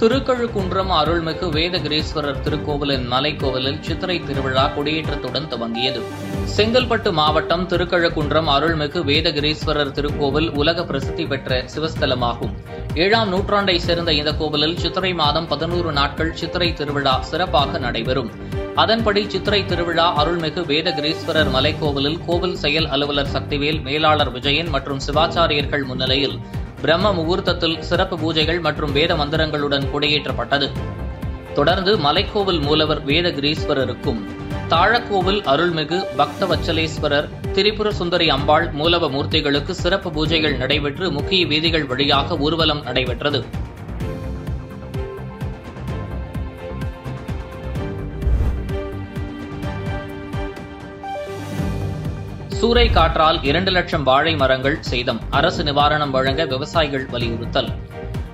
திருக்கழுக்குன்றம் அருள்மிகு வேதகிரீஸ்வரர் திருக்கோவிலின் மலைக்கோவிலில் சித்திரை திருவிழா கொடியேற்றத்துடன் துவங்கியது. செங்கல்பட்டு மாவட்டம் திருக்கழுக்குன்றம் அருள்மிகு வேதகிரீஸ்வரர் திருக்கோவில் உலக பிரசித்தி பெற்ற சிவஸ்தலமாகும். ஏழாம் நூற்றாண்டை சேர்ந்த இந்த கோவிலில் சித்திரை மாதம் பதினோரு நாட்கள் சித்திரை திருவிழா சிறப்பாக நடைபெறும். அதன்படி சித்திரை திருவிழா அருள்மிகு வேதகிரீஸ்வரர் மலைக்கோவிலில் கோவில் செயல் அலுவலர் சக்திவேல் மேலாளர் விஜயன் மற்றும் சிவாச்சாரியர்கள் முன்னிலையில் பிரம்ம முகூர்த்தத்தில் சிறப்பு பூஜைகள் மற்றும் வேத மந்திரங்களுடன் கொடியேற்றப்பட்டது. தொடர்ந்து மலைக்கோவில் மூலவர் வேத கிரீஸ்வரருக்கும் தாழக்கோவில் அருள்மிகு பக்தவச்சலேஸ்வரர் திரிபுர சுந்தரி அம்பாள் மூலவ மூர்த்திகளுக்கு சிறப்பு பூஜைகள் நடைபெற்று முக்கிய வீதிகள் வழியாக ஊர்வலம் நடைபெற்றது. சூறை காற்றால் இரண்டு லட்சம் வாழை மரங்கள் சேதம். அரசு நிவாரணம் வழங்க விவசாயிகள் வலியுறுத்தல்.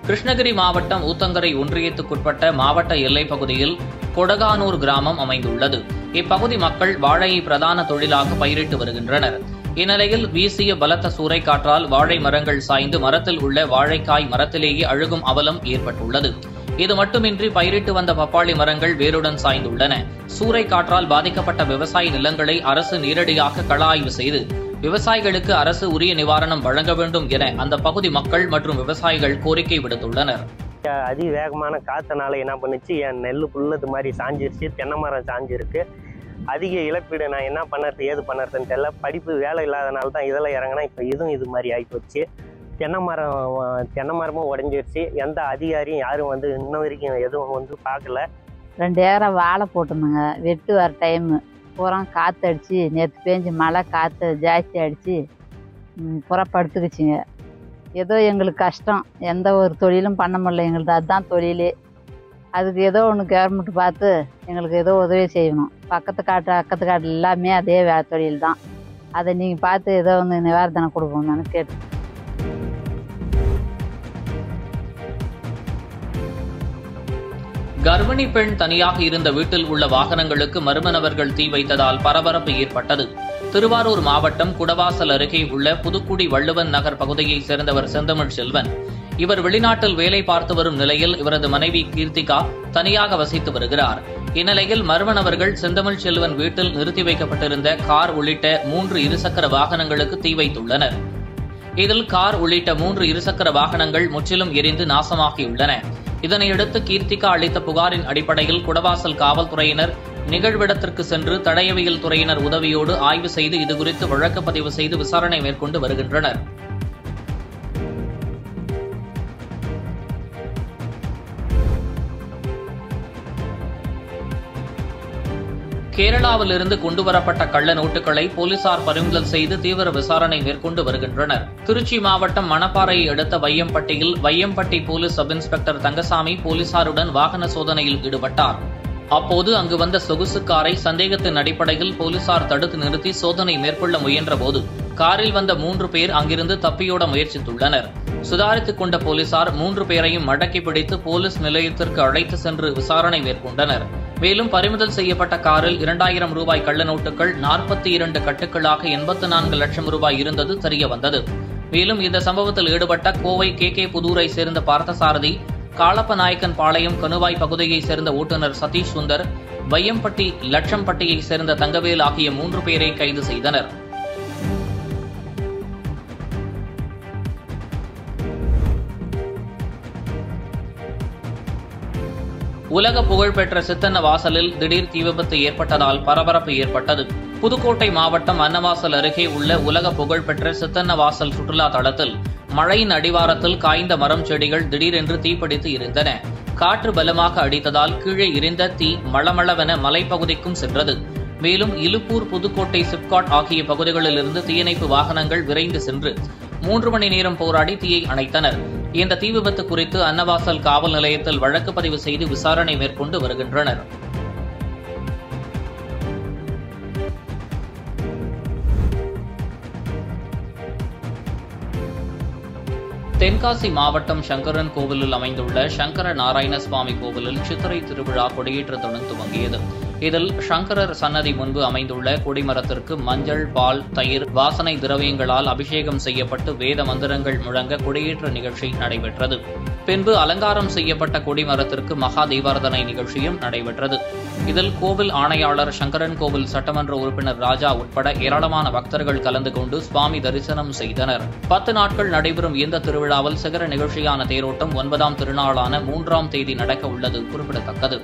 கிருஷ்ணகிரி மாவட்டம் ஊத்தங்கரை ஒன்றியத்துக்குட்பட்ட மாவட்ட எல்லைப் பகுதியில் கொடகானூர் கிராமம் அமைந்துள்ளது. இப்பகுதி மக்கள் வாழையை பிரதான தொழிலாக பயிரிட்டு வருகின்றனர். இந்நிலையில் வீசிய பலத்த சூறைக்காற்றால் வாழை மரங்கள் சாய்ந்து மரத்தில் உள்ள வாழைக்காய் மரத்திலேயே அழுகும் அவலம் ஏற்பட்டுள்ளது. இது மட்டுமின்றி பயிரிட்டு வந்த பப்பாளி மரங்கள் வேருடன் சாய்ந்துள்ளன. சூறைக்காற்றால் பாதிக்கப்பட்ட விவசாய நிலங்களை அரசு நேரடியாக கள ஆய்வு செய்து விவசாயிகளுக்கு அரசு உரிய நிவாரணம் வழங்க வேண்டும் என அந்த பகுதி மக்கள் மற்றும் விவசாயிகள் கோரிக்கை விடுத்துள்ளனர். அதி வேகமான காத்தனால என்ன பண்ணுச்சு? என் நெல் புல்லது மாதிரி சாஞ்சிருச்சு தென்னை மரம் சாஞ்சிருக்கு. அதிக இழப்பீடு நான் என்ன பண்ணுறது ஏது பண்ணுறதுன்னு தெரியல. படிப்பு வேலை இல்லாதனால தான் இதெல்லாம் இறங்கினா இப்போ இதுவும் இது மாதிரி ஆகிப்போச்சு தென்னை மரம் தென்னை மரமும் உடஞ்சிருச்சு. எந்த அதிகாரியும் யாரும் வந்து இன்ன வரைக்கும் எதுவும் வந்து பார்க்கல. ரெண்டு ஏக்கரம் வாழை போட்டிருந்தோங்க. வெட்டு வர டைமு பூரா காற்று அடித்து நேற்று பேஞ்சு மழை காற்று ஜாஸ்தி அடித்து பூரா படுத்துக்குச்சுங்க. ஏதோ எங்களுக்கு கஷ்டம். எந்த ஒரு தொழிலும் பண்ண முடியல. எங்களுக்கு அதுதான் தொழிலே. அதுக்கு ஏதோ ஒன்று கவர்மெண்ட் பார்த்து எங்களுக்கு ஏதோ உதவி செய்யணும். பக்கத்து காட்டு அக்கத்து காட்டு எல்லாமே அதே வே தொழில் தான் அதை நீங்கள் பார்த்து ஏதோ ஒன்று நிவாரணம் கொடுக்கணும்னு கேட்டு கர்ப்பிணி பெண் தனியாக இருந்த வீட்டில் உள்ள வாகனங்களுக்கு மர்ம நபர்கள் தீ வைத்ததால் பரபரப்பு ஏற்பட்டது. திருவாரூர் மாவட்டம் குடவாசல் அருகே உள்ள புதுக்குடி வள்ளுவன் நகர் பகுதியைச் சேர்ந்தவர் செந்தமிழ் செல்வன். இவர் வெளிநாட்டில் வேலை பார்த்து வரும் நிலையில் இவரது மனைவி கீர்த்திகா தனியாக வசித்து வருகிறார். இந்நிலையில் மர்ம நபர்கள் செந்தமிழ் செல்வன் வீட்டில் நிறுத்தி வைக்கப்பட்டிருந்த கார் உள்ளிட்ட மூன்று இருசக்கர வாகனங்களுக்கு தீ வைத்துள்ளனர். இதில் கார் உள்ளிட்ட மூன்று இருசக்கர வாகனங்கள் முற்றிலும் எரிந்து நாசமாகியுள்ளன. இதனையடுத்து கீர்த்திகா அளித்த புகாரின் அடிப்படையில் குடவாசல் காவல்துறையினர் நிகழ்விடத்திற்கு சென்று தடயவியல் துறையினர் உதவியோடு ஆய்வு செய்து இதுகுறித்து வழக்கு பதிவு செய்து விசாரணை மேற்கொண்டு வருகின்றனர். கேரளாவிலிருந்து கொண்டுவரப்பட்ட கள்ள நோட்டுகளை போலீசார் பறிமுதல் செய்து தீவிர விசாரணை மேற்கொண்டு வருகின்றனர். திருச்சி மாவட்டம் மணப்பாறையை அடுத்த வையம்பட்டியில் Vaiyampatti police sub inspector Thangasamy போலீசாருடன் வாகன சோதனையில் ஈடுபட்டார். அப்போது அங்கு வந்த சொகுசு காரை சந்தேகத்தின் அடிப்படையில் போலீசார் தடுத்து நிறுத்தி சோதனை மேற்கொள்ள முயன்றபோது காரில் வந்த மூன்று பேர் அங்கிருந்து தப்பியோட முயற்சித்துள்ளனர். சுதாரித்துக் கொண்ட போலீசார் மூன்று பேரையும் மடக்கி பிடித்து போலீஸ் நிலையத்திற்கு அழைத்து சென்று விசாரணை மேற்கொண்டனர். மேலும் பறிமுதல் செய்யப்பட்ட காரில் இரண்டாயிரம் ரூபாய் கள்ள நோட்டுகள் நாற்பத்தி இரண்டு கட்டுக்களாக எண்பத்து நான்கு லட்சம் ரூபாய் இருந்தது தெரியவந்தது. மேலும் இந்த சம்பவத்தில் ஈடுபட்ட கோவை கே. கே. புதூரை சேர்ந்த பார்த்தசாரதி காளப்ப நாயக்கன் பாளையம் கணுவாய் பகுதியைச் சேர்ந்த ஓட்டுநர் சதீஷ் சுந்தர் வையம்பட்டி லட்சம்பட்டியைச் சேர்ந்த தங்கவேல் ஆகிய மூன்று பேரை கைது செய்தனர். உலக புகழ்பெற்ற சித்தன்ன வாசலில் திடீர் தீ விபத்து ஏற்பட்டதால் பரபரப்பு ஏற்பட்டது. புதுக்கோட்டை மாவட்டம் அன்னவாசல் அருகே உள்ள உலக புகழ்பெற்ற சித்தன்ன வாசல் சுற்றுலா தளத்தில் மழையின் அடிவாரத்தில் காய்ந்த மரம் செடிகள் திடீரென்று தீப்பிடித்து இருந்தன. காற்று பலமாக அடித்ததால் கீழே இருந்த தீ மளமளவென மலைப்பகுதிக்கும் சென்றது. மேலும் இலுப்பூர் புதுக்கோட்டை சிப்காட் ஆகிய பகுதிகளிலிருந்து தீயணைப்பு வாகனங்கள் விரைந்து சென்று மூன்று மணி நேரம் போராடி தீயை அணைத்தனர். இந்த தீ விபத்து குறித்து அன்னவாசல் காவல் நிலையத்தில் வழக்கு பதிவு செய்து விசாரணை மேற்கொண்டு வருகின்றனர். தென்காசி மாவட்டம் சங்கரன் கோவிலில் அமைந்துள்ள சங்கர நாராயண சுவாமி கோவிலில் சித்திரை திருவிழா கொடியேற்றத்துடன் துவங்கியது. இதில் சங்கரர் சன்னதி முன்பு அமைந்துள்ள கொடிமரத்திற்கு மஞ்சள் பால் தயிர் வாசனை திரவியங்களால் அபிஷேகம் செய்யப்பட்டு வேத மந்திரங்கள் முழங்க கொடியேற்ற நிகழ்ச்சி நடைபெற்றது. பின்பு அலங்காரம் செய்யப்பட்ட கொடிமரத்திற்கு மகா தீபாரதனை நிகழ்ச்சியும் நடைபெற்றது. இதில் கோவில் ஆணையாளர் சங்கரன் கோவில் சட்டமன்ற உறுப்பினர் ராஜா உட்பட ஏராளமான பக்தர்கள் கலந்து கொண்டு சுவாமி தரிசனம் செய்தனர். பத்து நாட்கள் நடைபெறும் இந்த திருவிழாவில் சிகர நிகழ்ச்சியான தேரோட்டம் ஒன்பதாம் திருநாளான மூன்றாம் தேதி நடக்க உள்ளது குறிப்பிடத்தக்கது.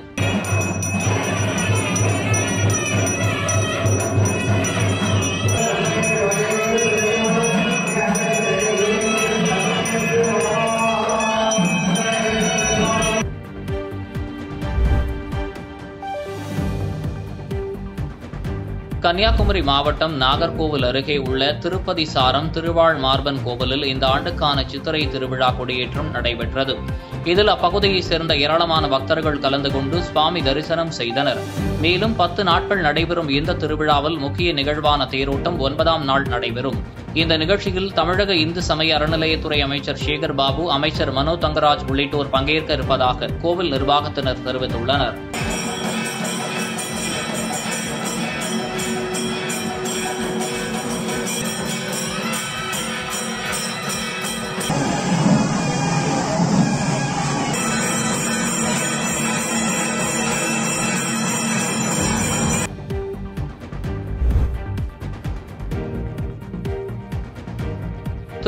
கன்னியாகுமரி மாவட்டம் நாகர்கோவில் அருகே உள்ள திருப்பதி சாரம் திருவாழ் மார்பன் கோவிலில் இந்த ஆண்டுக்கான சித்திரை திருவிழா கொடியேற்றம் நடைபெற்றது. இதில் அப்பகுதியைச் சேர்ந்த ஏராளமான பக்தர்கள் கலந்து கொண்டு சுவாமி தரிசனம் செய்தனர். மேலும் பத்து நாட்கள் நடைபெறும் இந்த திருவிழாவில் முக்கிய நிகழ்வான தேரோட்டம் ஒன்பதாம் நாள் நடைபெறும். இந்த நிகழ்ச்சியில் தமிழக இந்து சமய அறநிலையத்துறை அமைச்சர் சேகர் பாபு அமைச்சர் மனோ தங்கராஜ் உள்ளிட்டோர் பங்கேற்க இருப்பதாக கோவில் நிர்வாகத்தினர் தெரிவித்துள்ளனர்.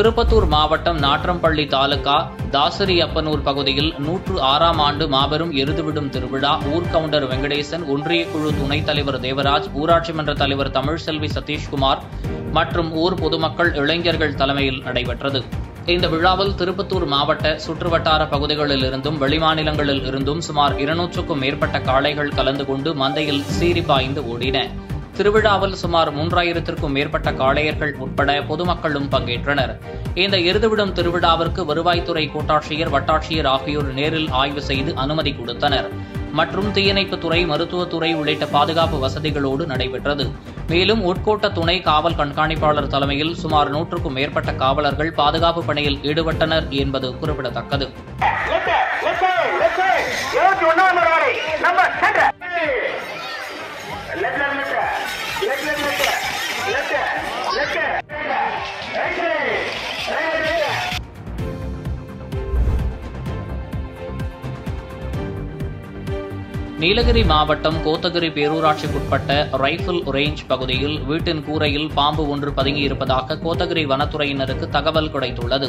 திருப்பத்தூர் மாவட்டம் நாற்றம்பள்ளி தாலுகா தாசரி அப்பனூர் பகுதியில் நூற்று ஆறாம் ஆண்டு மாபெரும் எருதுவிடும் திருவிழா ஊர்கவுண்டர் வெங்கடேசன் ஒன்றிய குழு துணைத் தலைவர் தேவராஜ் ஊராட்சி மன்ற தலைவர் தமிழ்செல்வி சதீஷ்குமார் மற்றும் ஊர் பொதுமக்கள் இளைஞர்கள் தலைமையில் நடைபெற்றது. இந்த விழாவில் திருப்பத்தூர் மாவட்ட சுற்றுவட்டார பகுதிகளில் இருந்தும் வெளிமாநிலங்களில் இருந்தும் சுமார் இருநூற்றுக்கும் மேற்பட்ட காளைகள் கலந்து கொண்டு மந்தையில் சீறி பாய்ந்து ஓடின. திருவிழாவில் சுமார் மூன்றாயிரத்திற்கும் மேற்பட்ட காளையர்கள் உட்பட பொதுமக்களும் பங்கேற்றனர். இந்த எருதுவிடும் திருவிழாவிற்கு வருவாய்த்துறை கோட்டாட்சியர் வட்டாட்சியர் ஆகியோர் நேரில் ஆய்வு செய்து அனுமதி கொடுத்தனர். மற்றும் தீயணைப்புத்துறை மருத்துவத்துறை உள்ளிட்ட பாதுகாப்பு வசதிகளோடு நடைபெற்றது. மேலும் உட்கோட்ட துணை காவல் கண்காணிப்பாளர் தலைமையில் சுமார் நூற்றுக்கும் மேற்பட்ட காவலர்கள் பாதுகாப்பு பணியில் ஈடுபட்டனர் என்பது குறிப்பிடத்தக்கது. ஒன்னாம் நீலகிரி மாவட்டம் கோத்தகிரி பேரூராட்சிக்குட்பட்ட ரைஃபிள் ரேஞ்ச் பகுதியில் வீட்டின் கூரையில் பாம்பு ஒன்று பதுங்கியிருப்பதாக கோத்தகிரி வனத்துறையினருக்கு தகவல் கிடைத்துள்ளது.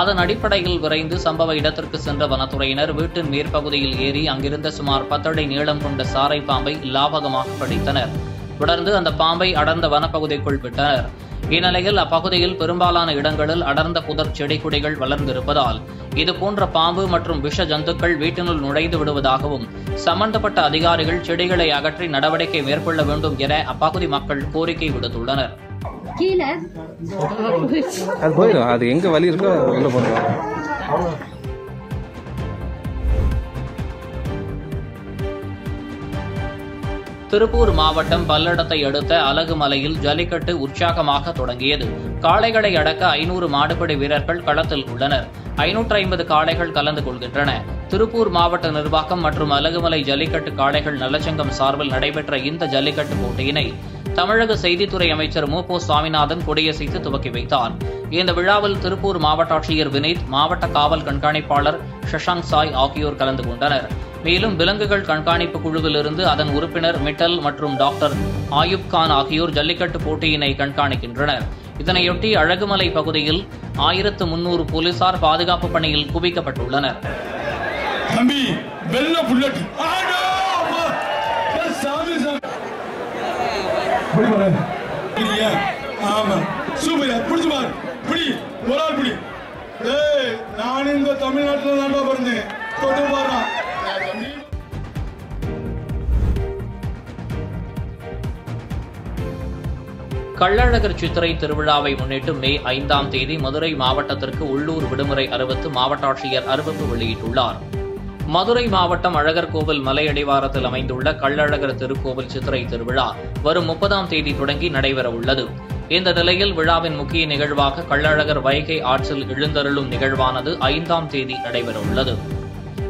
அதன் அடிப்படையில் விரைந்து சம்பவ இடத்திற்கு சென்ற வனத்துறையினர் வீட்டின் மேற்பகுதியில் ஏறி அங்கிருந்த சுமார் பத்தடி நீளம் கொண்ட சாரை பாம்பை லாபகமாக பிடித்தனர். தொடர்ந்து அந்த பாம்பை அடர்ந்த வனப்பகுதிக்குள் விட்டனர். இந்நிலையில் அப்பகுதியில் பெரும்பாலான இடங்களில் அடர்ந்த புதர் செடி கொடிகள் வளர்ந்திருப்பதால் இதுபோன்ற பாம்பு மற்றும் விஷ ஜந்துக்கள் வீட்டினுள் நுழைந்து விடுவதாகவும் சம்பந்தப்பட்ட அதிகாரிகள் செடிகளை அகற்றி நடவடிக்கை மேற்கொள்ள வேண்டும் என அப்பகுதி மக்கள் கோரிக்கை விடுத்துள்ளனர். கீழே. அது போயிடும். அது எங்க வலி இருக்கோ உள்ள போடுறோம் திருப்பூர் மாவட்டம் பல்லடத்தை அடுத்த அலகுமலையில் ஜல்லிக்கட்டு உற்சாகமாக தொடங்கியது. காளைகளை அடக்க ஐநூறு மாடுபடி வீரர்கள் களத்தில் உள்ளனர். ஐநூற்று ஐம்பது காளைகள் கலந்து கொள்கின்றன. திருப்பூர் மாவட்ட நிர்வாகம் மற்றும் அலகுமலை ஜல்லிக்கட்டு காளைகள் நலச்சங்கம் சார்பில் நடைபெற்ற இந்த ஜல்லிக்கட்டு போட்டியினை தமிழக செய்தித்துறை அமைச்சர் மு. போ. சுவாமிநாதன் கொடியசைத்து துவக்கி வைத்தார். இந்த விழாவில் திருப்பூர் மாவட்ட ஆட்சியர் வினீத் மாவட்ட காவல் கண்காணிப்பாளர் சஷாங்க் சாய் ஆகியோர் கலந்து கொண்டனர். மேலும் விலங்குகள் கண்காணிப்பு குழுவிலிருந்து அதன் உறுப்பினர் மிட்டல் மற்றும் டாக்டர் ஆயுப் கான் ஆகியோர் ஜல்லிக்கட்டு போட்டியினை கண்காணிக்கின்றனர். இதனையொட்டி அழகுமலை பகுதியில் ஆயிரத்து முன்னூறு போலீசார் பாதுகாப்பு பணியில் குவிக்கப்பட்டுள்ளனர். தம்பி இந்த தமிழ்நாட்டில் ஆடோ பிறந்தேன். தொட்டு சாமி கள்ளழகர் சித்திரை திருவிழாவை முன்னிட்டு மே ஐந்தாம் தேதி மதுரை மாவட்டத்திற்கு உள்ளூர் விடுமுறை அறிவித்து மாவட்ட ஆட்சியர் அறிவிப்பு வெளியிட்டுள்ளார். மதுரை மாவட்டம் அழகர் கோவில் மலையடிவாரத்தில் அமைந்துள்ள கள்ளழகர் திருக்கோவில் சித்திரை திருவிழா வரும் முப்பதாம் தேதி தொடங்கி நடைபெறவுள்ளது இந்த நிலையில் விழாவின் முக்கிய நிகழ்வாக கள்ளழகர் வைகை ஆற்றில் எழுந்தருளும் நிகழ்வானது ஐந்தாம் தேதி நடைபெறவுள்ளது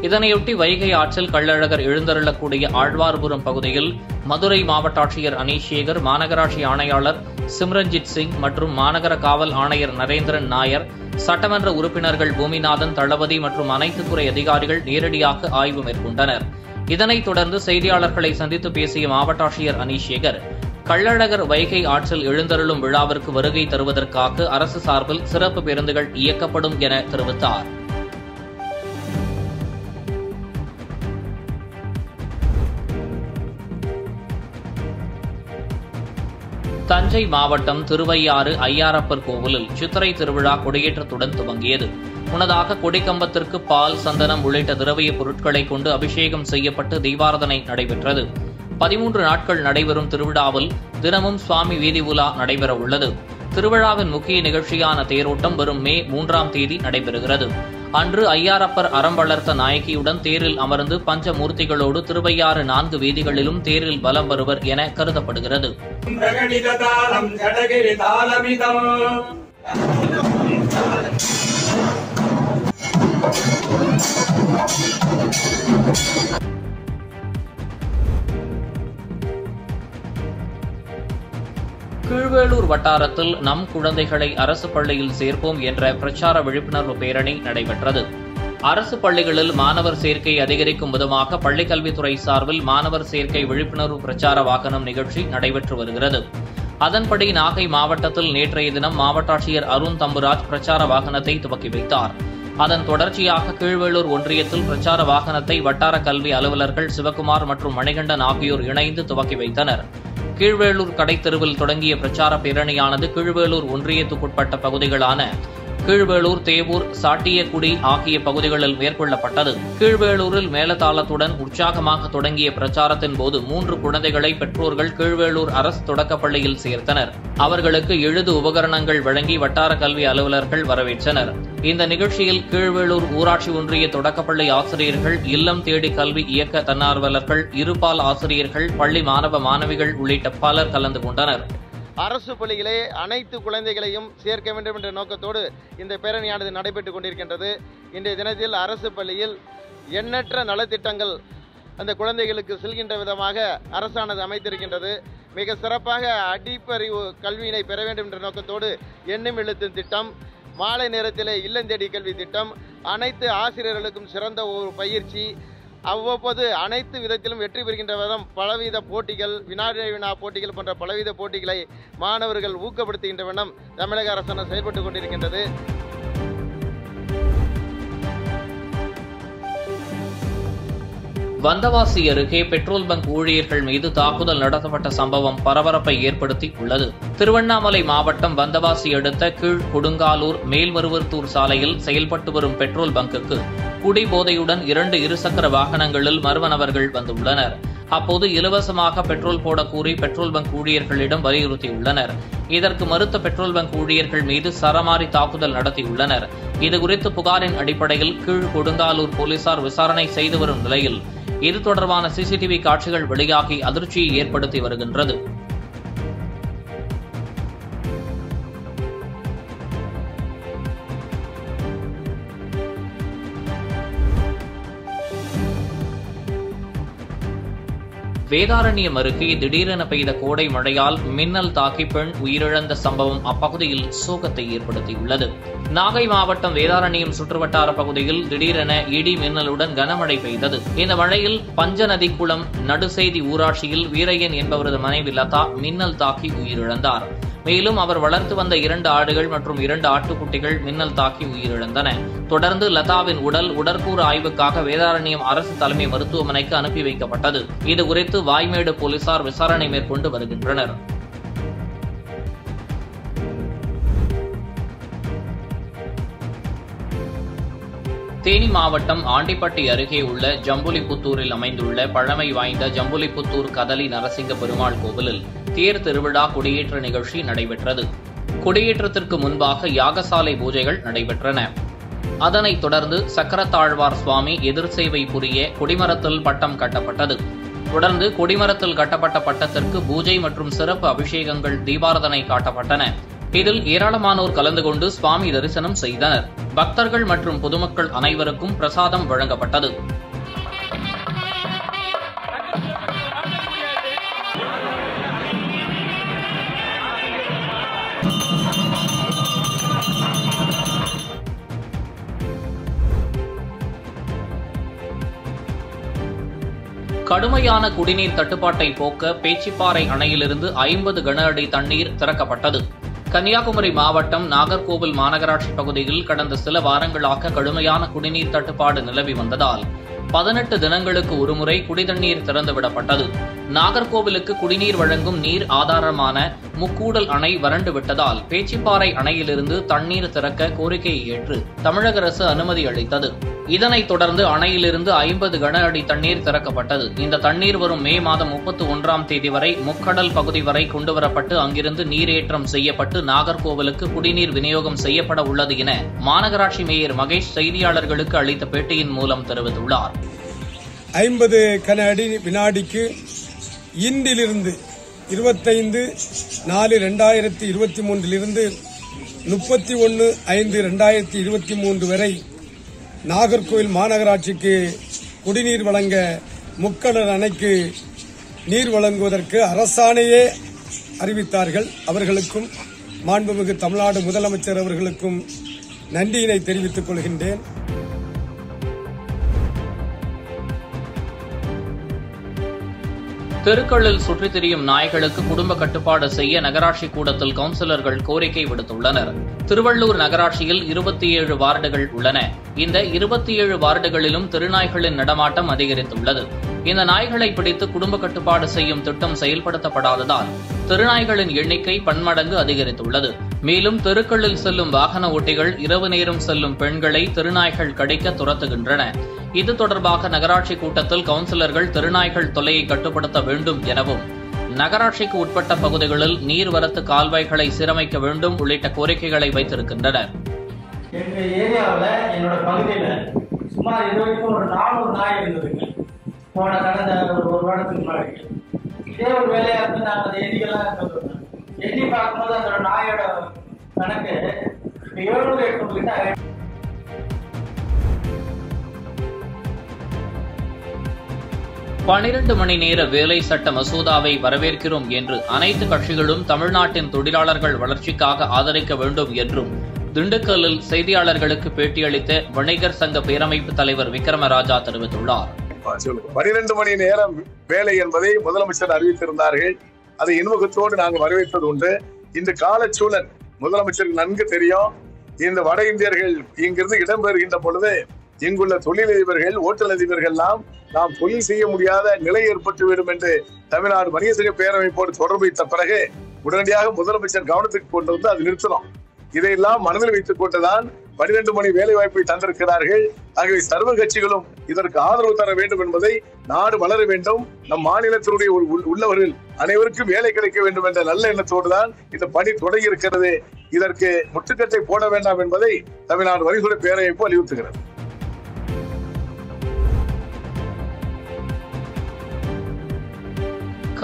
இதனையொட்டி வைகை ஆற்றில் கள்ளழகர் எழுந்தருளக்கூடிய ஆழ்வார்புரம் பகுதியில் மதுரை மாவட்ட ஆட்சியர் அனீஷேகர் மாநகராட்சி ஆணையாளர் சிம்ரன்ஜித் சிங் மற்றும் மாநகர காவல் ஆணையர் நரேந்திரன் நாயர் சட்டமன்ற உறுப்பினர்கள் பூமிநாதன் தளபதி மற்றும் அனைத்து துறை அதிகாரிகள் நேரடியாக ஆய்வு மேற்கொண்டனர். இதனைத் தொடர்ந்து செய்தியாளர்களை சந்தித்து பேசிய மாவட்ட ஆட்சியர் அனீஷேகர் கள்ளழகர் வைகை ஆற்றில் எழுந்தருளும் விழாவிற்கு வருகை தருவதற்காக அரசு சார்பில் சிறப்பு பேருந்துகள் இயக்கப்படும் என தெரிவித்தார். தஞ்சை மாவட்டம் திருவையாறு ஐயாரப்பர் கோவிலில் சித்திரை திருவிழா கொடியேற்றத்துடன் துவங்கியது. முன்னதாக கொடிக்கம்பத்திற்கு பால் சந்தனம் உள்ளிட்ட திரவிய பொருட்களை கொண்டு அபிஷேகம் செய்யப்பட்டு தீபாரதனை நடைபெற்றது. பதிமூன்று நாட்கள் நடைபெறும் திருவிழாவில் தினமும் சுவாமி வீதி உலா நடைபெற உள்ளது. திருவிழாவின் முக்கிய நிகழ்ச்சியான தேரோட்டம் வரும் மே மூன்றாம் தேதி நடைபெறுகிறது. அன்று ஐயாரப்பர் அறம் வளர்த்த நாயகியுடன் தேரில் அமர்ந்து பஞ்சமூர்த்திகளோடு திருவையாறு நான்கு வீதிகளிலும் தேரில் பலம் வருவர் என கருதப்படுகிறது Thank you. கீழ்வேளூர் வட்டாரத்தில் நம் குழந்தைகளை அரசு பள்ளியில் சேர்ப்போம் என்ற பிரச்சார விழிப்புணர்வு பேரணி நடைபெற்றது. அரசு பள்ளிகளில் மாணவர் சேர்க்கை அதிகரிக்கும் விதமாக பள்ளிக்கல்வித்துறை சார்பில் மாணவர் சேர்க்கை விழிப்புணர்வு பிரச்சார வாகனம் நிகழ்ச்சி நடைபெற்று வருகிறது. அதன்படி நாகை மாவட்டத்தில் நேற்றைய தினம் மாவட்ட ஆட்சியர் அருண் தம்புராஜ் பிரச்சார வாகனத்தை துவக்கி வைத்தார். அதன் தொடர்ச்சியாக கீழ்வேளூர் ஒன்றியத்தில் பிரச்சார வாகனத்தை வட்டார கல்வி அலுவலர்கள் சிவக்குமார் மற்றும் மணிகண்டன் ஆகியோர் இணைந்து துவக்கி வைத்தனர். கீழ்வேளூர் கடைத்தெருவில் தொடங்கிய பிரச்சார பேரணியானது கீழ்வேளூர் ஒன்றியத்துக்குட்பட்ட பகுதிகளான கீழ்வேளூர் தேவூர் சாட்டியக்குடி ஆகிய பகுதிகளில் மேற்கொள்ளப்பட்டது. கீழ்வேளூரில் மேலதாளத்துடன் உற்சாகமாக தொடங்கிய பிரச்சாரத்தின் போது மூன்று குழந்தைகளை பெற்றோர்கள் கீழ்வேளூர் அரசு தொடக்கப்பள்ளியில் சேர்த்தனர். அவர்களுக்கு எழுது உபகரணங்கள் வழங்கி வட்டார கல்வி அலுவலர்கள் வரவேற்றனர். இந்த நிகழ்ச்சியில் கீழ்வேளூர் ஊராட்சி ஒன்றிய தொடக்கப்பள்ளி ஆசிரியர்கள் இல்லம் தேடி கல்வி இயக்க தன்னார்வலர்கள் இருபால் ஆசிரியர்கள் பள்ளி மாணவ மாணவிகள் உள்ளிட்ட பலர் கலந்து கொண்டனர். அரசு பள்ளிகளே அனைத்து குழந்தைகளையும் சேர்க்க வேண்டும் என்ற நோக்கத்தோடு இந்த பேரணியானது நடைபெற்றுக் கொண்டிருக்கின்றது. இன்றைய தினத்தில் அரசு பள்ளியில் எண்ணற்ற நலத்திட்டங்கள் அந்த குழந்தைகளுக்கு செல்கின்ற விதமாக அரசானது அமைத்திருக்கின்றது. மிக சிறப்பாக அடிப்பறிவு கல்வியினை பெற வேண்டும் என்ற நோக்கத்தோடு எண்ணும் எழுத்தும் திட்டம் மாலை நேரத்திலே இல்லந்தேடி கல்வி திட்டம் அனைத்து ஆசிரியர்களுக்கும் சிறந்த ஒரு பயிற்சி அவ்வப்போது அனைத்து விதத்திலும் வெற்றி பெறுகின்ற விதம் பலவித போட்டிகள் வினாடி வினா போட்டிகள் போன்ற பலவித போட்டிகளை மாணவர்கள் ஊக்கப்படுத்துகின்ற வண்ணம் தமிழக அரசாங்கம் செயல்பட்டு கொண்டிருக்கின்றது. வந்தவாசி அருகே பெட்ரோல் பங்க் ஊழியர்கள் மீது தாக்குதல் நடத்தப்பட்ட சம்பவம் பரபரப்பை ஏற்படுத்தி உள்ளது. திருவண்ணாமலை மாவட்டம் வந்தவாசி அடுத்த கீழ் கொடுங்காலூர் மேல்மருவத்தூர் சாலையில் செயல்பட்டு வரும் பெட்ரோல் பங்குக்கு குடிபோதையுடன் இரண்டு இருசக்கர வாகனங்களில் மர்ம நபர்கள் வந்துள்ளனர். அப்போது இலவசமாக பெட்ரோல் போட கூறி பெட்ரோல் பங்க் ஊழியர்களிடம் வலியுறுத்தியுள்ளனர். இதற்கு மறுத்த பெட்ரோல் பங்க் ஊழியர்கள் மீது சரமாரி தாக்குதல் நடத்தியுள்ளனர். இதுகுறித்து புகாரின் அடிப்படையில் கீழ் கொடுங்காலூர் போலீசார் விசாரணை செய்து வரும் நிலையில். இது தொடர்பான சிசிடிவி காட்சிகள் வெளியாகி அதிர்ச்சியை ஏற்படுத்தி வருகின்றது. வேதாரண்யம் அருகே திடீரென பெய்த கோடை மழையால் மின்னல் தாக்கி பெண் உயிரிழந்த சம்பவம் அப்பகுதியில் சோகத்தை ஏற்படுத்தியுள்ளது. நாகை மாவட்டம் வேதாரண்யம் சுற்றுவட்டார பகுதியில் திடீரென இடி மின்னலுடன் கனமழை பெய்தது. இந்த மழையில் பஞ்சநதி குளம் நடுசெய்தி ஊராட்சியில் வீரையன் என்பவரது மனைவி லதா மின்னல் தாக்கி உயிரிழந்தார். மேலும் அவர் வளர்த்து வந்த இரண்டு ஆடுகள் மற்றும் இரண்டு ஆட்டுக்குட்டிகள் மின்னல் தாக்கி உயிரிழந்தன. தொடர்ந்து லதாவின் உடல் உடற்கூறு ஆய்வுக்காக வேதாரண்யம் அரசு தலைமை மருத்துவமனைக்கு அனுப்பி வைக்கப்பட்டது. இது குறித்து வாய்மேடு போலீசார் விசாரணை மேற்கொண்டு வருகின்றனர். தேனி மாவட்டம் ஆண்டிப்பட்டி அருகே உள்ள ஜம்புலிபுத்தூரில் அமைந்துள்ள பழமை வாய்ந்த ஜம்புலிபுத்தூர் கதலி நரசிங்க பெருமாள் கோவிலில் தேர் திருவிழா கொடியேற்ற நிகழ்ச்சி நடைபெற்றது. கொடியேற்றத்திற்கு முன்பாக யாகசாலை பூஜைகள் நடைபெற்றன. அதனைத் தொடர்ந்து சக்கரத்தாழ்வார் சுவாமி எதிர் சேவை புரிய கொடிமரத்தில் பட்டம் கட்டப்பட்டது. தொடர்ந்து கொடிமரத்தில் கட்டப்பட்ட பட்டத்திற்கு பூஜை மற்றும் சிறப்பு அபிஷேகங்கள் தீபாரதனை காட்டப்பட்டன. இதில் ஏராளமானோர் கலந்து கொண்டு சுவாமி தரிசனம் செய்தனர். பக்தர்கள் மற்றும் பொதுமக்கள் அனைவருக்கும் பிரசாதம் வழங்கப்பட்டது. கடுமையான குடிநீர் தட்டுப்பாட்டை போக்க பேச்சிப்பாறை அணையிலிருந்து ஐம்பது கன அடி தண்ணீர் திறக்கப்பட்டது. கன்னியாகுமரி மாவட்டம் நாகர்கோவில் மாநகராட்சி பகுதியில் கடந்த சில வாரங்களாக கடுமையான குடிநீர் தட்டுப்பாடு நிலவி வந்ததால் பதினெட்டு தினங்களுக்கு ஒருமுறை குடிதண்ணீர் திறந்துவிடப்பட்டது. நாகர்கோவிலுக்கு குடிநீர் வழங்கும் நீர் ஆதாரமான முக்கூடல் அணை வறண்டு விட்டதால் பேச்சிப்பாறை அணையிலிருந்து தண்ணீர் திறக்க கோரிக்கையை ஏற்று தமிழக அரசு அனுமதி அளித்தது. இதனைத் தொடர்ந்து அணையிலிருந்து ஐம்பது கன அடி தண்ணீர் திறக்கப்பட்டது. இந்த தண்ணீர் வரும் மே மாதம் முப்பத்தி ஒன்றாம் தேதி வரை முக்கடல் பகுதி வரை கொண்டுவரப்பட்டு அங்கிருந்து நீரேற்றம் செய்யப்பட்டு நாகர்கோவிலுக்கு குடிநீர் விநியோகம் செய்யப்பட உள்ளது என மாநகராட்சி மேயர் மகேஷ் செய்தியாளர்களுக்கு அளித்த பேட்டியின் மூலம் தெரிவித்துள்ளார். ஐம்பது கன அடி வினாடிக்கு இன்றிலிருந்து இருபத்தைந்து நாலு ரெண்டாயிரத்தி இருபத்தி மூன்றிலிருந்து முப்பத்தி ஒன்று ஐந்து ரெண்டாயிரத்தி இருபத்தி மூன்று வரை நாகர்கோவில் மாநகராட்சிக்கு குடிநீர் வழங்க முக்கடல் அணைக்கு நீர் வழங்குவதற்கு அரசாணையே அறிவித்தார்கள். அவர்களுக்கும் மாண்புமிகு தமிழ்நாடு முதலமைச்சர் அவர்களுக்கும் நன்றியினை தெரிவித்துக் கொள்கின்றேன். தெருக்களில் சுற்றித் திரியும் நாய்களுக்கு குடும்ப கட்டுப்பாடு செய்ய நகராட்சி கூடத்தில் கவுன்சிலர்கள் கோரிக்கை விடுத்துள்ளனர். திருவள்ளூர் நகராட்சியில் இருபத்தி ஏழு வார்டுகள் உள்ளன. இந்த இருபத்தி ஏழு வார்டுகளிலும் திருநாய்களின் நடமாட்டம் அதிகரித்துள்ளது. இந்த நாய்களை பிடித்து குடும்ப கட்டுப்பாடு செய்யும் திட்டம் செயல்படுத்தப்படாததால் திருநாய்களின் எண்ணிக்கை பன்மடங்கு அதிகரித்துள்ளது. மேலும் தெருக்களில் செல்லும் வாகன ஓட்டிகள் இரவு நேரம் செல்லும் பெண்களை திருநாய்கள் கடிக்க துரத்துகின்றன. இது தொடர்பாக நகராட்சி கூட்டத்தில் கவுன்சிலர்கள் திருநாய்கள் தொல்லையை கட்டுப்படுத்த வேண்டும் எனவும் நகராட்சிக்கு உட்பட்ட பகுதிகளில் நீர்வரத்து கால்வாய்களை சீரமைக்க வேண்டும் உள்ளிட்ட கோரிக்கைகளை வைத்திருக்கின்றனர். எங்க ஏரியாவில் என்னோட பகுதியில் சுமார் இது வரைக்கும் ஒரு நானூறு நாய் இருந்ததுங்க. போன கடந்த ஒரு ஒரு வாரத்துக்கு முன்னாடி. இதே ஒரு வேலையாக இருந்து நாங்கள் அதை எண்ணிக்கலாம் இருந்தோம் எண்ணி பார்க்கும்போது அதோட நாயோட கணக்கு இப்போ எழுநூறு எட்நூறு கிட்ட பனிரண்டு மணி நேர வேலை சட்ட மசோதாவை வரவேற்கிறோம் என்று அனைத்து கட்சிகளும் தமிழ்நாட்டின் தொழிலாளர்கள் வளர்ச்சிக்காக ஆதரிக்க வேண்டும் என்றும் திண்டுக்கல்லில் செய்தியாளர்களுக்கு பேட்டியளித்த வணிகர் சங்க பேரமைப்பு தலைவர் விக்ரமராஜா தெரிவித்துள்ளார். பனிரெண்டு மணி நேரம் வேலை என்பதை முதலமைச்சர் அறிவித்திருந்தார்கள். அதை இன்முகத்தோடு நாங்கள் வரவேற்பது உண்டு. இந்த காலச்சூழல் முதலமைச்சருக்கு நன்கு தெரியும். இந்த வட இந்தியர்கள் இங்கிருந்து இடம்பெறுகின்ற பொழுது இங்குள்ள தொழிலதிபர்கள் ஓட்டலதிபர்கள் எல்லாம் நாம் தொழில் செய்ய முடியாத நிலை ஏற்பட்டுவிடும் என்று தமிழ்நாடு வணிக சங்க பேரமைப்போடு தொடர்பு வைத்த பிறகு உடனடியாக முதலமைச்சர் கவனத்துக்கு கொண்டு வந்து அது நிறுத்தணும் இதையெல்லாம் மனதில் வைத்துக் கொண்டுதான் பனிரெண்டு மணி வேலை வாய்ப்பை தந்திருக்கிறார்கள். ஆகவே சர்வ கட்சிகளும் இதற்கு ஆதரவு தர வேண்டும் என்பதை நாடு வளர வேண்டும். நம் மாநிலத்தினுடைய உள்- உள்ளவர்கள் அனைவருக்கும் வேலை கிடைக்க வேண்டும் என்ற நல்ல எண்ணத்தோடு தான் இந்த பணி தொடங்கி இருக்கிறது இதற்கு முட்டுக்கட்டை போட வேண்டாம் என்பதை தமிழ்நாடு வரிசுறை பேரமைப்பு வலியுறுத்துகிறது.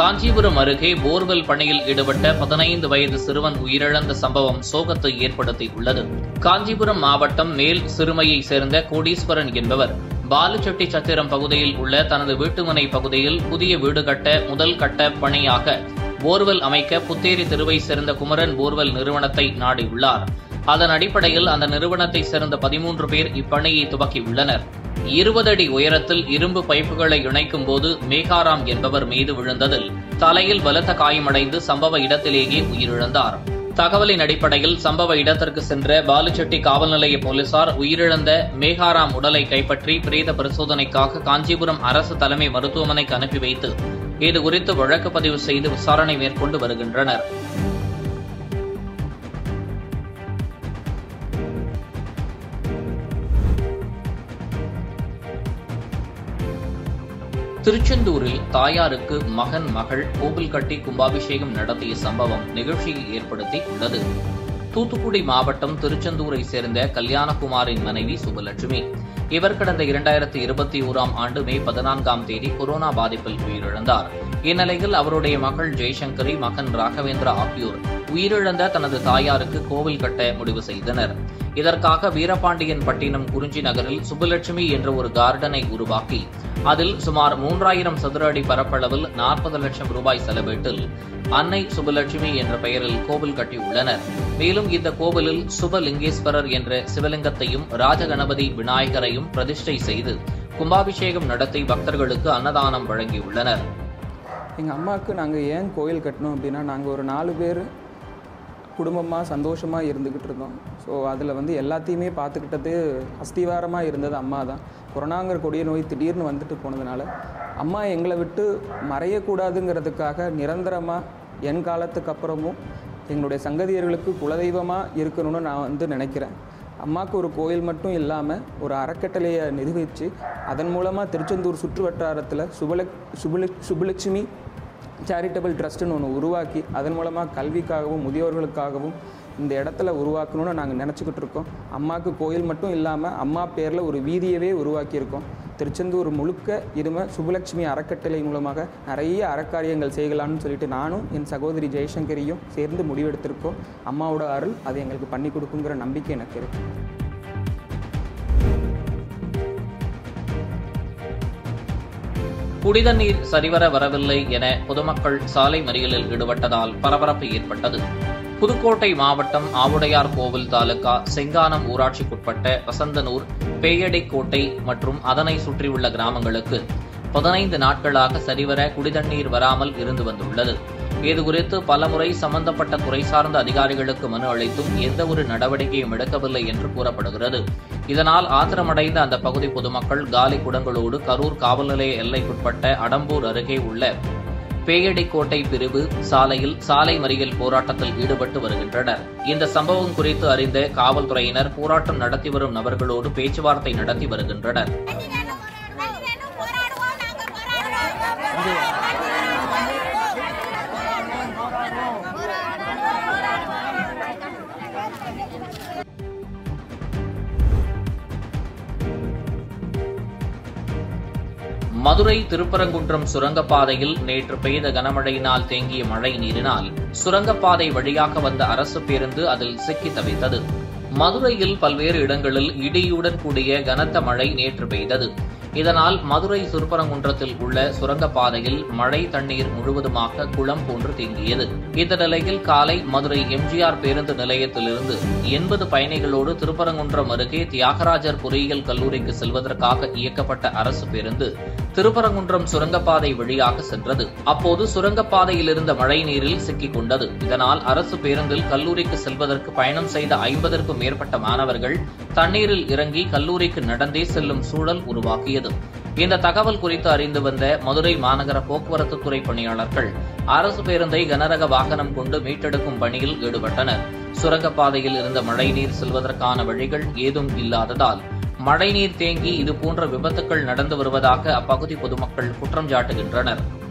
காஞ்சிபுரம் அருகே போர்வெல் பணியில் ஈடுபட்ட பதினைந்து வயது சிறுவன் உயிரிழந்த சம்பவம் சோகத்தை ஏற்படுத்தியுள்ளது. காஞ்சிபுரம் மாவட்டம் மேல் சிறுமையை சேர்ந்த கோடீஸ்வரன் என்பவர் பாலுச்செட்டி சத்திரம் பகுதியில் உள்ள தனது வீட்டுமனை பகுதியில் புதிய வீடு கட்ட முதல் கட்ட பணியாக போர்வெல் அமைக்க புத்தேரி தெருவை சேர்ந்த குமரன் போர்வெல் நிறுவனத்தை நாடியுள்ளார். அதன் அடிப்படையில் அந்த நிறுவனத்தை சேர்ந்த பதிமூன்று பேர் இப்பணியை துவக்கியுள்ளனர். இருபது அடி உயரத்தில் இரும்பு பைப்புகளை இணைக்கும் போது மேகாராம் என்பவர் மீது விழுந்ததில் தலையில் பலத்த காயமடைந்து சம்பவ இடத்திலேயே உயிரிழந்தார். தகவலின் அடிப்படையில் சம்பவ இடத்திற்கு சென்ற பாலுச்செட்டி காவல் நிலைய போலீசார் உயிரிழந்த மேகாராம் உடலை கைப்பற்றி பிரேத பரிசோதனைக்காக காஞ்சிபுரம் அரசு தலைமை மருத்துவமனைக்கு அனுப்பி வைத்து இதுகுறித்து வழக்கு பதிவு செய்து விசாரணை மேற்கொண்டு வருகின்றனர். திருச்செந்தூரில் தாயாருக்கு மகன் மகள் கோவில் கட்டி கும்பாபிஷேகம் நடத்திய சம்பவம் நிகழ்ச்சியை ஏற்படுத்தி உள்ளது தூத்துக்குடி மாவட்டம் திருச்செந்தூரை சேர்ந்த கல்யாணகுமாரின் மனைவி சுபலட்சுமி இவர் கடந்த இரண்டாயிரத்தி இருபத்தி ஓராம் ஆண்டு மே பதினான்காம் தேதி கொரோனா பாதிப்பில் உயிரிழந்தார். இந்நிலையில் அவருடைய மகள் ஜெய்சங்கரி மகன் ராகவேந்திரா ஆகியோர் உயிரிழந்த தனது தாயாருக்கு கோவில் கட்ட முடிவு செய்தனர். இதற்காக வீரபாண்டியன் பட்டினம் குறிஞ்சி நகரில் சுப்புலட்சுமி என்ற ஒரு கார்டனை உருவாக்கி அதில் சுமார் மூன்றாயிரம் சதுர அடி பரப்பளவில் நாற்பது லட்சம் ரூபாய் செலவிட்டில் அன்னை சுபலட்சுமி என்ற பெயரில் கோவில் கட்டியுள்ளனர். மேலும் இந்த கோவிலில் சுபலிங்கேஸ்வரர் என்ற சிவலிங்கத்தையும் ராஜகணபதி விநாயகரையும் பிரதிஷ்டை செய்து கும்பாபிஷேகம் நடத்தி பக்தர்களுக்கு அன்னதானம் வழங்கியுள்ளனர். எங்கள் அம்மாவுக்கு நாங்கள் ஏன் கோயில் கட்டினோம் அப்படின்னா நாங்கள் ஒரு நாலு பேர் குடும்பமாக சந்தோஷமாக இருந்துக்கிட்டு இருந்தோம். ஸோ அதில் வந்து எல்லாத்தையுமே பார்த்துக்கிட்டது அஸ்திவாரமாக இருந்தது அம்மா தான். கொரோனாங்கிற கொடிய நோய் திடீர்னு வந்துட்டு போனதுனால அம்மா எங்களை விட்டு மறையக்கூடாதுங்கிறதுக்காக நிரந்தரமாக என் காலத்துக்கு அப்புறமும் எங்களுடைய சங்கதியர்களுக்கு குலதெய்வமாக இருக்கணும்னு நான் வந்து நினைக்கிறேன். அம்மாவுக்கு ஒரு கோயில் மட்டும் இல்லாமல் ஒரு அறக்கட்டளையை நிர்வகித்து அதன் மூலமாக திருச்செந்தூர் சுற்று வட்டாரத்தில் சுபலக் சுபலக் சுபலட்சுமி சேரிட்டபிள் ட்ரஸ்ட்டுன்னு ஒன்று உருவாக்கி அதன் மூலமாக கல்விக்காகவும் முதியோர்களுக்காகவும் இந்த இடத்துல உருவாக்கணும்னு நாங்கள் நினச்சிக்கிட்டு இருக்கோம். அம்மாவுக்கு கோயில் மட்டும் இல்லாமல் அம்மா பேரில் ஒரு வீதியவே உருவாக்கியிருக்கோம். திருச்செந்தூர் முழுக்க இரும சுபலட்சுமி அறக்கட்டளை மூலமாக நிறைய அறக்காரியங்கள் செய்யலாம்னு சொல்லிட்டு நானும் என் சகோதரி ஜெயசங்கரியும் சேர்ந்து முடிவெடுத்திருக்கோம். அம்மாவோட அருள் அது எங்களுக்கு பண்ணி கொடுக்குங்கிற நம்பிக்கை எனக்கு இருக்குது குடிதண்ணீர் சரிவர வரவில்லை என பொதுமக்கள் சாலை மறியலில் ஈடுபட்டதால் பரபரப்பு ஏற்பட்டது. புதுக்கோட்டை மாவட்டம் ஆவுடையார் கோவில் தாலுகா செங்கானம் ஊராட்சிக்குட்பட்ட வசந்தனூர் பேயடைக்கோட்டை மற்றும் அதனை சுற்றியுள்ள கிராமங்களுக்கு பதினைந்து நாட்களாக சரிவர குடிதண்ணீர் வராமல் இருந்து வந்துள்ளது. இதுகுறித்து பலமுறை சம்பந்தப்பட்ட துறை சார்ந்த அதிகாரிகளுக்கு மனு அளித்தும் எந்த ஒரு நடவடிக்கையும் எடுக்கவில்லை என்று கூறப்படுகிறது. இதனால் ஆத்திரமடைந்த அந்த பகுதி பொதுமக்கள் காலி குடங்களோடு கரூர் காவல் நிலைய எல்லைக்குட்பட்ட அடம்பூர் அருகே உள்ள பேயடிக்கோட்டை பிரிவு சாலையில் சாலை மறியல் போராட்டத்தில் ஈடுபட்டு வருகின்றனர். இந்த சம்பவம் குறித்து அறிந்த காவல்துறையினர் போராட்டம் நடத்தி வரும் நபர்களோடு பேச்சுவார்த்தை நடத்தி வருகின்றனர். மதுரை திருப்பரங்குன்றம் சுரங்கப்பாதையில் நேற்று பெய்த கனமழையினால் தேங்கிய மழை நீரினால் சுரங்கப்பாதை வழியாக வந்த அரசு பேருந்து அதில் சிக்கி தவித்தது. மதுரையில் பல்வேறு இடங்களில் இடியுடன் கூடிய கனத்த மழை நேற்று பெய்தது. இதனால் மதுரை திருப்பரங்குன்றத்தில் உள்ள சுரங்கப்பாதையில் மழை தண்ணீர் முழுவதுமாக குளம் போன்று தேங்கியது. இந்த நிலையில் காலை மதுரை எம்ஜிஆர் பேருந்து நிலையத்திலிருந்து எண்பது பயணிகளோடு திருப்பரங்குன்றம் அருகே தியாகராஜர் பொறியியல் கல்லூரிக்கு செல்வதற்காக இயக்கப்பட்ட அரசு பேருந்து திருப்பரங்குன்றம் சுரங்கப்பாதை வழியாக சென்றது. அப்போது சுரங்கப்பாதையில் இருந்த மழை நீரில் சிக்கிக் கொண்டது. இதனால் அரசு பேருந்தில் கல்லூரிக்கு செல்வதற்கு பயணம் செய்த ஐம்பதற்கும் மேற்பட்ட மாணவர்கள் தண்ணீரில் இறங்கி கல்லூரிக்கு நடந்தே செல்லும் சூழல் உருவாக்கியது. உருவாகியது இந்த தகவல் குறித்து அறிந்து வந்த மதுரை மாநகர போக்குவரத்து துறை பணியாளர்கள் அரசு பேருந்தை கனரக வாகனம் கொண்டு மீட்டெடுக்கும் பணியில் ஈடுபட்டனர். சுரங்கப்பாதையில் இருந்த மழைநீர் செல்வதற்கான வழிகள் ஏதும் இல்லாததால் மழைநீர் தேங்கி இதுபோன்ற விபத்துக்கள் நடந்து வருவதாக அப்பகுதி பொதுமக்கள் குற்றம் சாட்டுகின்றனர்.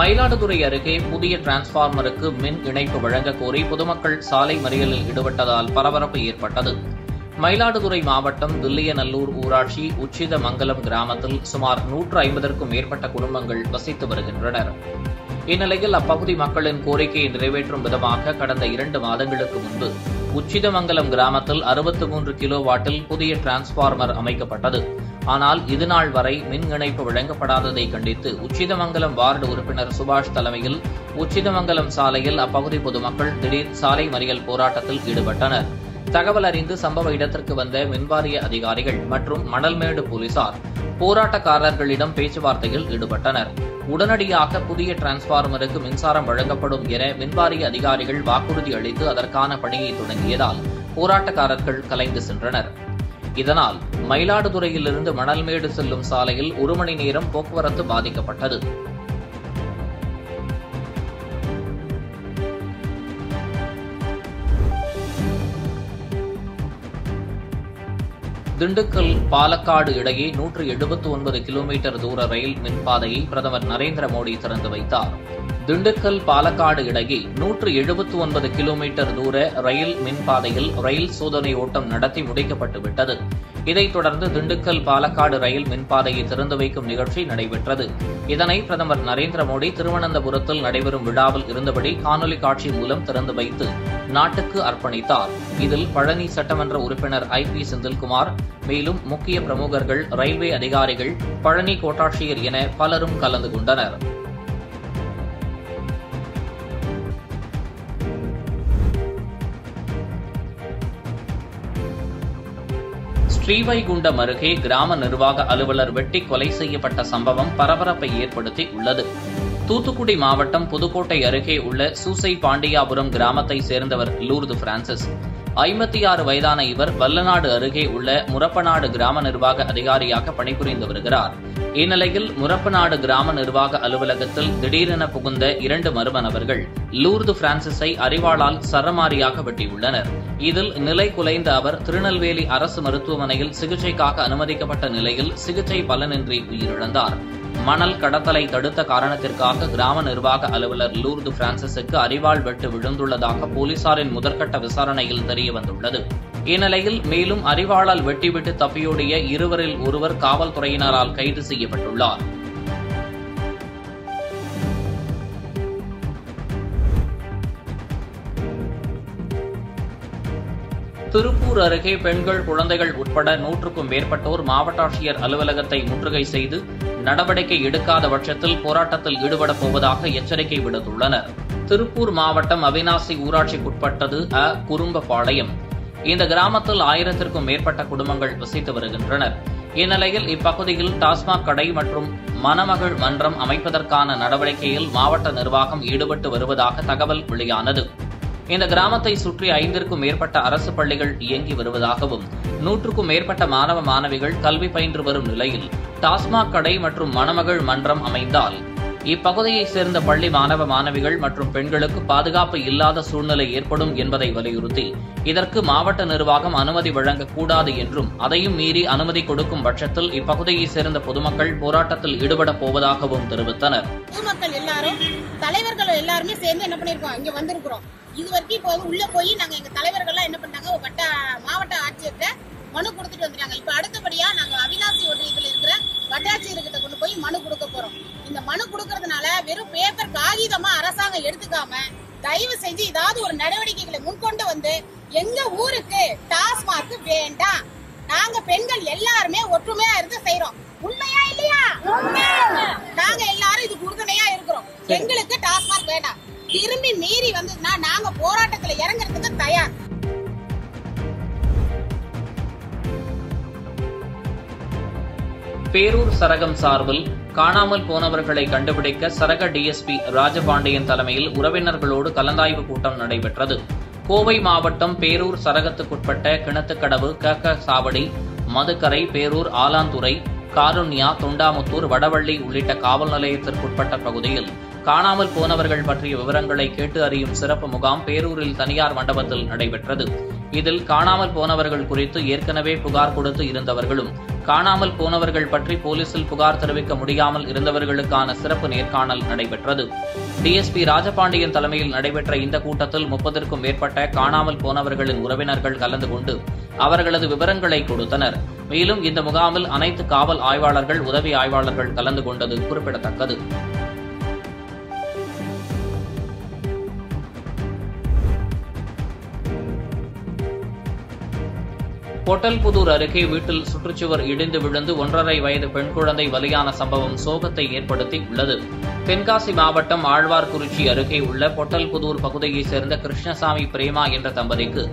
மயிலாடுதுறை அருகே புதிய டிரான்ஸ்பார்மருக்கு மின் இணைப்பு வழங்க கோரி பொதுமக்கள் சாலை மறியலில் ஈடுபட்டதால் பரபரப்பு ஏற்பட்டது. மயிலாடுதுறை மாவட்டம் தில்லியநல்லூர் ஊராட்சி உச்சித மங்கலம் கிராமத்தில் சுமார் நூற்று ஐம்பதற்கும் மேற்பட்ட குடும்பங்கள் வசித்து வருகின்றனர். இந்நிலையில் அப்பகுதி மக்களின் கோரிக்கையை நிறைவேற்றும் விதமாக கடந்த இரண்டு மாதங்களுக்கு முன்பு உச்சிதமங்கலம் கிராமத்தில் அறுபத்து மூன்று கிலோ வாட்டில் புதிய டிரான்ஸ்பார்மர் அமைக்கப்பட்டது. ஆனால் இதுநாள் வரை மின் இணைப்பு வழங்கப்படாததை கண்டித்து உச்சிதமங்கலம் வார்டு உறுப்பினர் சுபாஷ் தலைமையில் உச்சிதமங்கலம் சாலையில் அப்பகுதி பொதுமக்கள் திடீர் சாலை மறியல் போராட்டத்தில் ஈடுபட்டனர். தகவல் அறிந்து சம்பவ இடத்திற்கு வந்த மின்வாரிய அதிகாரிகள் மற்றும் மணல்மேடு போலீசார் போராட்டக்காரர்களிடம் பேச்சுவார்த்தையில் ஈடுபட்டனர். உடனடியாக புதிய டிரான்ஸ்பார்மருக்கு மின்சாரம் வழங்கப்படும் என மின்வாரிய அதிகாரிகள் வாக்குறுதி அளித்து அதற்கான பணியை தொடங்கியதால் போராட்டக்காரர்கள் கலைந்து சென்றனர். இதனால் மயிலாடுதுறையிலிருந்து மணல்மேடு செல்லும் சாலையில் ஒரு மணி நேரம் போக்குவரத்து பாதிக்கப்பட்டது. திண்டுக்கல் பாலக்காடு இடையே நூற்று எழுபத்து ஒன்பது கிலோமீட்டர் தூர ரயில் மின்பாதையை பிரதமர் நரேந்திர மோடி திறந்து வைத்தார். திண்டுக்கல் பாலக்காடு இடையே நூற்று எழுபத்து ஒன்பது கிலோமீட்டர் தூர ரயில் மின்பாதையில் ரயில் சோதனை ஓட்டம் நடத்தி முடிக்கப்பட்டுவிட்டது இதைத் தொடர்ந்து திண்டுக்கல் பாலக்காடு ரயில் மின்பாதையை திறந்து வைக்கும் நிகழ்ச்சி நடைபெற்றது. இதனை பிரதமர் நரேந்திர மோடி திருவனந்தபுரத்தில் நடைபெறும் விழாவில் இருந்தபடி காணொலி காட்சி மூலம் திறந்து வைத்து நாட்டுக்கு அர்ப்பணித்தார். இதில் பழனி சட்டமன்ற உறுப்பினர் ஐ பி செந்தில்குமார் மேலும் முக்கிய பிரமுகர்கள் ரயில்வே அதிகாரிகள் பழனி கோட்டாட்சியர் என பலரும் கலந்து கொண்டனர். ஸ்ரீவைகுண்டம் அருகே கிராம நிர்வாக அலுவலர் வெட்டி கொலை செய்யப்பட்ட சம்பவம் பரபரப்பை ஏற்படுத்தி உள்ளது. தூத்துக்குடி மாவட்டம் புதுக்கோட்டை அருகே உள்ள சூசை பாண்டியாபுரம் கிராமத்தை சேர்ந்தவர் லூர்து பிரான்சிஸ். ஐம்பத்தி ஆறு வயதான இவர் வல்லநாடு அருகே உள்ள முரப்பநாடு கிராம நிர்வாக அதிகாரியாக பணிபுரிந்து வருகிறார். இந்நிலையில் முரப்பநாடு கிராம நிர்வாக அலுவலகத்தில் திடீரென புகுந்த இரண்டு மர்ம நபர்கள் லூர்து பிரான்சிஸை அறிவாளால் சரமாரியாக வெட்டியுள்ளனர். இதில் நிலை குலைந்த அவர் திருநெல்வேலி அரசு மருத்துவமனையில் சிகிச்சைக்காக அனுமதிக்கப்பட்ட நிலையில் சிகிச்சை பலனின்றி உயிரிழந்தார். மணல் கடத்தலை தடுத்த காரணத்திற்காக கிராம நிர்வாக அலுவலர் லூர்து பிரான்சிஸுக்கு அறிவாள் வெட்டு விழுந்துள்ளதாக போலீசாரின் முதற்கட்ட விசாரணையில் தெரியவந்துள்ளது. இந்நிலையில் மேலும் அறிவாளால் வெட்டிவிட்டு தப்பியோடிய இருவரில் ஒருவர் காவல்துறையினரால் கைது செய்யப்பட்டுள்ளார். திருப்பூர் அருகே பெண்கள் குழந்தைகள் உட்பட நூற்றுக்கும் மேற்பட்டோர் மாவட்ட ஆட்சியர் அலுவலகத்தை முற்றுகை செய்து நடவடிக்கை எடுக்காத பட்சத்தில் போராட்டத்தில் ஈடுபடப் போவதாக எச்சரிக்கை விடுத்துள்ளனர். திருப்பூர் மாவட்டம் அவினாசி ஊராட்சிக்குட்பட்டது அ. குறும்பபாளையம். இந்த கிராமத்தில் ஆயிரத்திற்கும் மேற்பட்ட குடும்பங்கள் வசித்து வருகின்றனர். இந்நிலையில் இப்பகுதியில் டாஸ்மாக் கடை மற்றும் மணமகள் மன்றம் அமைப்பதற்கான நடவடிக்கையில் மாவட்ட நிர்வாகம் ஈடுபட்டு வருவதாக தகவல் வெளியானது. இந்த கிராமத்தை சுற்றி ஐந்திற்கும் மேற்பட்ட அரசு பள்ளிகள் இயங்கி வருவதாகவும் நூற்றுக்கும் மேற்பட்ட மாணவ மாணவிகள் கல்வி பயின்று வரும் நிலையில் டாஸ்மாக் கடை மற்றும் மணமகள் மன்றம் அமைந்தால் இப்பகுதியைச் சேர்ந்த பள்ளி மாணவ மாணவிகள் மற்றும் பெண்களுக்கு பாதுகாப்பு இல்லாத சூழ்நிலை ஏற்படும் என்பதை வலியுறுத்தி இதற்கு மாவட்ட நிர்வாகம் அனுமதி வழங்கக்கூடாது என்றும் அதையும் மீறி அனுமதி கொடுக்கும் பட்சத்தில் இப்பகுதியைச் சேர்ந்த பொதுமக்கள் போராட்டத்தில் ஈடுபடப் போவதாகவும் தெரிவித்தனர். பொதுமக்கள் எல்லாரும் தலைவர்கள் எல்லாருமே சேர்ந்து என்ன பண்ணிருக்கோம் இங்க வந்திருக்கிறோம். இது வரைக்கும் இப்போ உள்ள போய் நாங்க எங்க தலைவர்கள்லாம் என்ன பண்ணாங்க வட்ட மாவட்ட ஆட்சியர்கிட்ட மனு கொடுத்துட்டு வந்துட்டாங்க இப்ப அடுத்தபடியா நாங்க அவினாசி ஒன்றியத்தில் இருக்கிற வட்டாட்சியர்கிட்ட கொண்டு போய் மனு கொடுக்க போறோம். இந்த மனு கொடுக்கறதுனால வெறும் பேப்பர் காகிதமா அரசாங்கம் எடுத்துக்காம தயவு செஞ்சு ஏதாவது ஒரு நடவடிக்கைகளை முன்கொண்டு வந்து எங்க ஊருக்கு டாஸ்மாக் வேண்டாம். நாங்க பெண்கள் எல்லாருமே ஒற்றுமையா இருந்து செய்யறோம் உண்மையா இல்லையா? நாங்க எல்லாரும் இதுக்கு உறுதுணையா இருக்கிறோம். எங்களுக்கு டாஸ்மாக் வேண்டாம். திரும்பி மீறி வந்ததுன்னா நாங்க போராட்டத்துல இறங்குறதுக்கு தயார். பேரூர் சரகம் சார்பில் காணாமல் போனவர்களை கண்டுபிடிக்க சரக டிஎஸ்பி ராஜபாண்டியன் தலைமையில் உறவினர்களோடு கலந்தாய்வு கூட்டம் நடைபெற்றது. கோவை மாவட்டம் பேரூர் சரகத்துக்குட்பட்ட கிணத்துக்கடவு கக்க சாவடி மதுக்கரை பேரூர் ஆலாந்துறை காருண்யா தொண்டாமுத்தூர் வடவள்ளி உள்ளிட்ட காவல் நிலையத்திற்குட்பட்ட பகுதியில் காணாமல் போனவர்கள் பற்றிய விவரங்களை கேட்டு அறியும் சிறப்பு முகாம் பேரூரில் தனியார் மண்டபத்தில் நடைபெற்றது. இதில் காணாமல் போனவர்கள் குறித்து ஏற்கனவே புகார் கொடுத்து இருந்தவர்களும் காணாமல் போனவர்கள் பற்றி போலீசில் புகார் தெரிவிக்க முடியாமல் இருந்தவர்களுக்கான சிறப்பு நேர்காணல் நடைபெற்றது. டிஎஸ்பி ராஜபாண்டியன் தலைமையில் நடைபெற்ற இந்த கூட்டத்தில் முப்பதற்கும் மேற்பட்ட காணாமல் போனவர்களின் உறவினர்கள் கலந்து கொண்டு அவர்களது விவரங்களை கொடுத்தனர். மேலும் இந்த முகாமில் அனைத்து காவல் ஆய்வாளர்கள் உதவி ஆய்வாளர்கள் கலந்து கொண்டது குறிப்பிடத்தக்கது. பொட்டல்புதூர் அருகே வீட்டில் சுற்றுச்சுவர் இடிந்து விழுந்து ஒன்றரை வயது பெண் குழந்தை பலியான சம்பவம் சோகத்தை ஏற்படுத்தி உள்ளது தென்காசி மாவட்டம் ஆழ்வார்குறிச்சி அருகே உள்ள பொட்டல்புதூர் பகுதியைச் சேர்ந்த கிருஷ்ணசாமி பிரேமா என்ற தம்பதிக்கு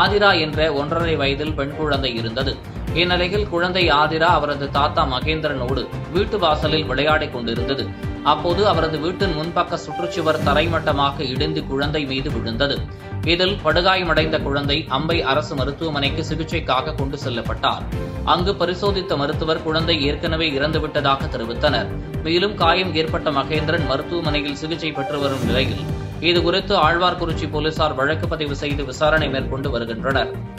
ஆதிரா என்ற ஒன்றரை வயதில் பெண் குழந்தை இருந்தது. இந்நிலையில் குழந்தை ஆதிரா அவரது தாத்தா மகேந்திரனோடு வீட்டு வாசலில் விளையாடிக் கொண்டிருந்தது. அப்போது அவரது வீட்டின் முன்பக்க சுற்றுச்சுவர் தரைமட்டமாக இடிந்து குழந்தை மீது விழுந்தது. இதில் படுகாயமடைந்த குழந்தை அம்பை அரசு மருத்துவமனைக்கு சிகிச்சைக்காக கொண்டு செல்லப்பட்டார். அங்கு பரிசோதித்த மருத்துவர் குழந்தை ஏற்கனவே இறந்துவிட்டதாக தெரிவித்தனர். மேலும் காயம் ஏற்பட்ட மகேந்திரன் மருத்துவமனையில் சிகிச்சை பெற்று வரும் நிலையில் இதுகுறித்து ஆழ்வார்குறிச்சி போலீசார் வழக்கு பதிவு செய்து விசாரணை மேற்கொண்டு வருகின்றனர்.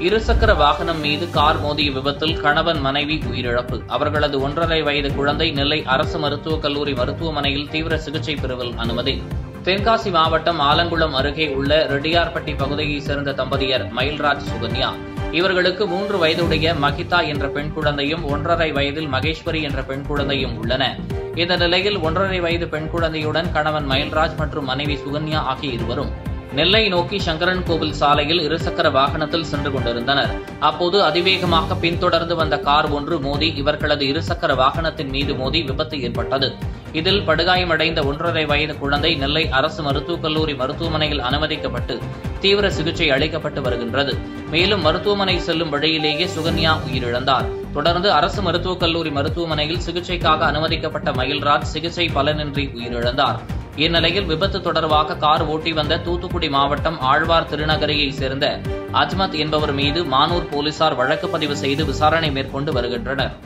இருசக்கர வாகனம் மீது கார் மோதிய விபத்தில் கணவன் மனைவி உயிரிழப்பு. அவர்களது ஒன்றரை வயது குழந்தை நெல்லை அரசு மருத்துவக் கல்லூரி மருத்துவமனையில் தீவிர சிகிச்சை பிரிவில் அனுமதி. தென்காசி மாவட்டம் ஆலங்குளம் அருகே உள்ள ரெட்டியார்பட்டி பகுதியைச் சேர்ந்த தம்பதியர் மயில்ராஜ் சுகன்யா. இவர்களுக்கு மூன்று வயதுடைய மகிதா என்ற பெண் குழந்தையும் ஒன்றரை வயதில் மகேஸ்வரி என்ற பெண் குழந்தையும் உள்ளன. இந்த நிலையில் ஒன்றரை வயது பெண் குழந்தையுடன் கணவன் மயில்ராஜ் மற்றும் மனைவி சுகன்யா ஆகிய இருவரும் நெல்லை நோக்கி சங்கரன் கோவில் சாலையில் இருசக்கர வாகனத்தில் சென்று கொண்டிருந்தனர். அப்போது அதிவேகமாக பின்தொடர்ந்து வந்த கார் ஒன்று மோதி இவர்களது இருசக்கர வாகனத்தின் மீது மோதி விபத்து ஏற்பட்டது. இதில் படுகாயமடைந்த ஒன்றரை வயது குழந்தை நெல்லை அரசு மருத்துவக் கல்லூரி மருத்துவமனையில் அனுமதிக்கப்பட்டு தீவிர சிகிச்சை அளிக்கப்பட்டு வருகின்றது. மேலும் மருத்துவமனை செல்லும் வழியிலேயே சுகன்யா உயிரிழந்தார். தொடர்ந்து அரசு மருத்துவக் கல்லூரி மருத்துவமனையில் சிகிச்சைக்காக அனுமதிக்கப்பட்ட மயில்ராஜ் சிகிச்சை பலனின்றி உயிரிழந்தார். இந்நிலையில் விபத்து தொடர்பாக கார் ஓட்டி வந்த தூத்துக்குடி மாவட்டம் ஆழ்வார் திருநகரியைச் சேர்ந்த அஜ்மத் என்பவர் மீது மானூர் போலீசார் வழக்கு பதிவு செய்து விசாரணை மேற்கொண்டு வருகின்றனர்.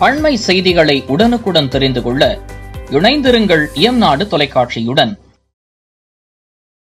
அண்மை செய்திகளை உடனுக்குடன் தெரிந்து கொள்ள இணைந்திருங்கள் இயம் நாடு தொலைக்காட்சியுடன்.